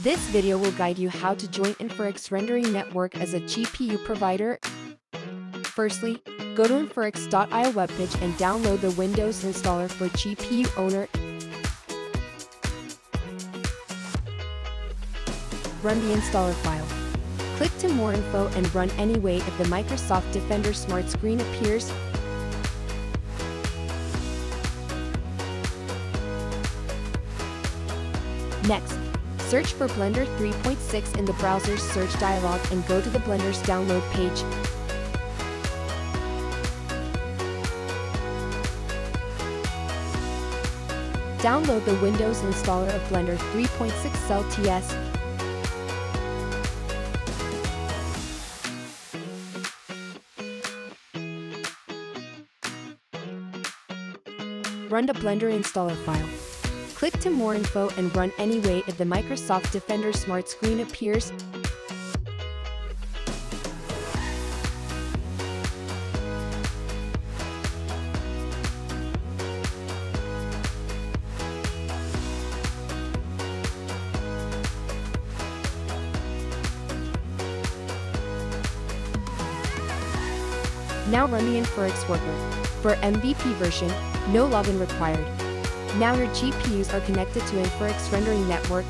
This video will guide you how to join Inferix Rendering Network as a GPU provider. Firstly, go to inferix.io webpage and download the Windows installer for GPU owner. Run the installer file. Click to more info and run anyway if the Microsoft Defender Smart screen appears. Next, search for Blender 3.6 in the browser's search dialog and go to the Blender's download page. Download the Windows installer of Blender 3.6 LTS. Run the Blender installer file. Click to more info and run anyway if the Microsoft Defender Smart screen appears. Now run the Inferix worker. For MVP version, no login required. Now your GPUs are connected to Inferix Rendering Network,